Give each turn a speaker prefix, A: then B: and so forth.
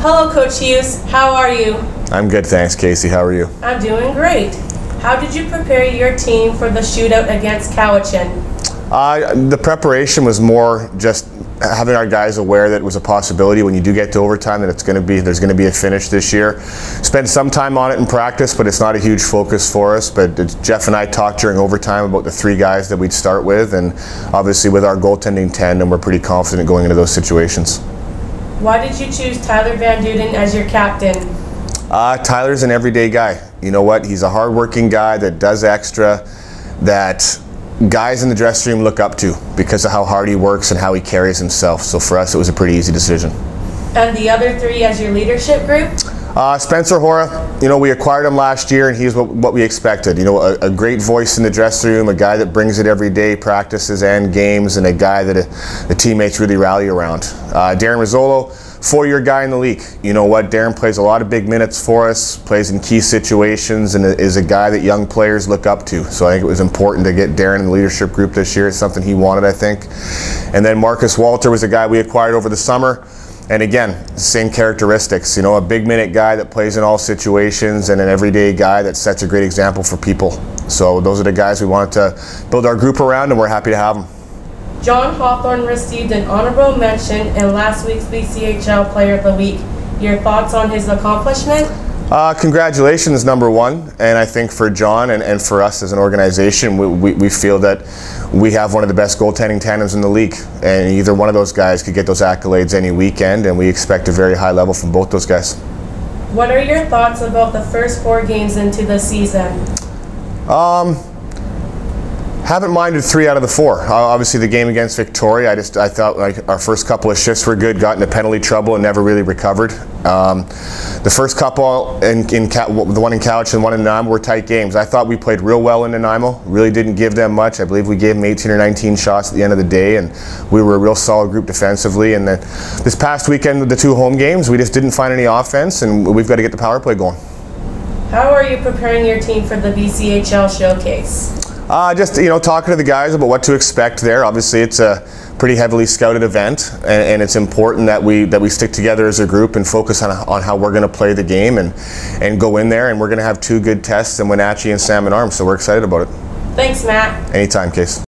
A: Hello, Coach Hughes. How are you?
B: I'm good, thanks, Casey. How are you?
A: I'm doing great. How did you prepare your team for the shootout against Cowichan?
B: Uh, the preparation was more just having our guys aware that it was a possibility when you do get to overtime that it's going to be there's going to be a finish this year. Spend some time on it in practice, but it's not a huge focus for us. But Jeff and I talked during overtime about the three guys that we'd start with, and obviously with our goaltending tandem, we're pretty confident going into those situations.
A: Why did you choose Tyler Vanduen as your captain?
B: Uh, Tyler's an everyday guy. You know what? He's a hardworking guy that does extra, that guys in the dressing room look up to because of how hard he works and how he carries himself. So for us, it was a pretty easy decision.
A: And the other three as your leadership group?
B: Uh, Spencer Hora, you know, we acquired him last year, and he's what, what we expected. You know, a, a, great voice in the dressing room, a guy that brings it every day, practices and games, and a guy that uh, the teammates really rally around. Uh, Darren Rizzolo, four-year guy in the league. You know what? Darren plays a lot of big minutes for us, plays in key situations, and is a guy that young players look up to. So I think it was important to get Darren in the leadership group this year. It's something he wanted, I think. And then Marcus Walter was a guy we acquired over the summer. And again, same characteristics. You know, a big minute guy that plays in all situations and an everyday guy that sets a great example for people. So those are the guys we wanted to build our group around, and we're happy to have them.
A: John Hawthorne received an honorable mention in last week's BCHL Player of the Week. Your thoughts on his accomplishment?
B: Uh, congratulations, number one. And I think for John and, and for us as an organization, we, we, we, feel that we have one of the best goaltending tandems in the league. And either one of those guys could get those accolades any weekend, and we expect a very high level from both those guys.
A: What are your thoughts about the first four games into the season?
B: Um, haven't minded three out of the four. Obviously, the game against Victoria, I just I thought like our first couple of shifts were good, got into penalty trouble, and never really recovered. Um, the first couple in, in the one in Couch and one in Nanaimo were tight games. I thought we played real well in Nanaimo. Really didn't give them much. I believe we gave them 18 or 19 shots at the end of the day, and we were a real solid group defensively. And then this past weekend with the two home games, we just didn't find any offense, and we've got to get the power play going.
A: How are you preparing your team for the BCHL showcase?
B: Uh, just you know, talking to the guys about what to expect there. Obviously, it's a pretty heavily scouted event, and, and it's important that we that we stick together as a group and focus on on how we're going to play the game and and go in there. And we're going to have two good tests in Wenatchee and Salmon Arm, so we're excited about it.
A: Thanks, Matt.
B: Anytime, Case.